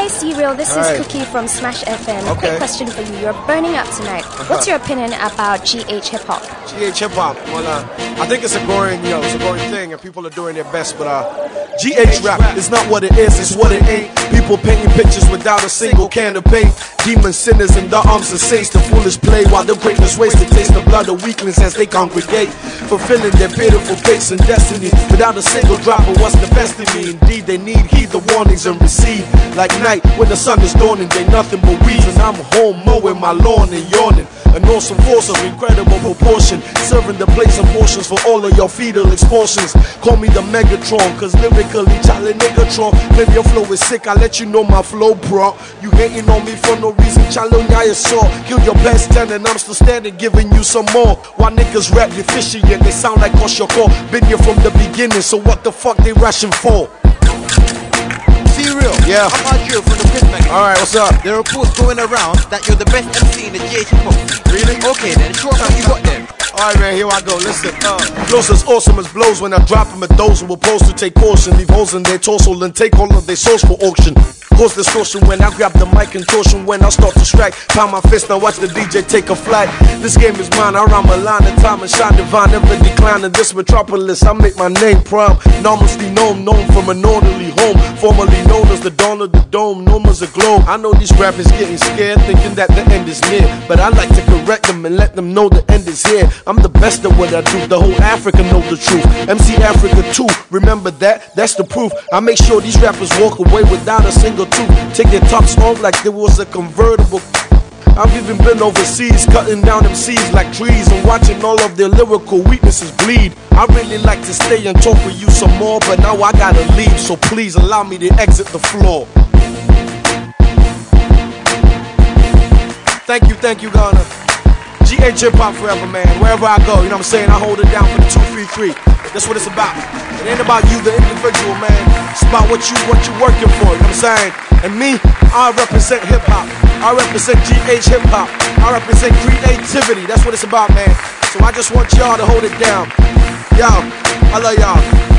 Hi, C-Real. This Hi. is Cookie from Smash FM. Okay. Quick question for you. You're burning up tonight. What's your opinion about GH hip hop? GH hip hop. Well, uh, I think it's a growing, know, it's a growing thing, and people are doing their best. But uh, GH rap is not what it is, it's what it ain't. People painting pictures without a single can of paint. Demon sinners in the arms of saints, the foolish play while the greatness waste to taste the blood of weaklings as they congregate, fulfilling their pitiful fates and destiny. Without a single drop of what's the best in me. Indeed, they need heed the warnings and receive. Like night when the sun is dawning, they nothing but weeds, and I'm home mowing my lawn and yawning. An awesome force of incredible proportion, serving the place of portions for all of your fetal expulsions. Call me the Megatron, cause lyrically, Charlie Niggatron. Maybe your flow is sick, I let you know my flow, bro. You hating on me for no reason, Charlie, I saw. Killed your best 10 and I'm still standing, giving you some more. Why niggas rap deficient, they sound like Koshoko. Been here from the beginning, so what the fuck they rushing for? C-Real. Yeah. I'm Akio from the Magazine. Alright, what's up? There are reports going around that you're the best MC in the GH hop. Really? Okay then, show us what you got there. Alright, man, here I go. Listen, uh, flows as awesome as blows when I drop them at those who oppose to take caution. Leave holes in their torso and take all of their souls for auction. Cause distortion when I grab the mic and torsion when I start to strike. Pound my fist, now watch the DJ take a flight. This game is mine, I rhyme a line of time and shine divine. Never decline in this metropolis. I make my name prime. Enormously known, known from an orderly home. Formerly known as the dawn of the dome, known as a globe. I know these rappers getting scared, thinking that the end is near. But I like to correct them and let them know the end is here. I'm the best at what I do. The whole Africa know the truth. MC Africa too. Remember that? That's the proof. I make sure these rappers walk away without a single Take their tops off like there was a convertible. I've even been overseas, cutting down them seeds like trees and watching all of their lyrical weaknesses bleed. I really like to stay and talk with you some more, but now I gotta leave, so please allow me to exit the floor. Thank you, thank you, Ghana. GH Hip Hop forever, man. Wherever I go, you know what I'm saying? I hold it down for the 233. That's what it's about. It ain't about you, the individual, man. It's about what you what you working for, you know what I'm saying? And me, I represent hip hop. I represent GH Hip Hop. I represent creativity. That's what it's about, man. So I just want y'all to hold it down. Y'all, I love y'all.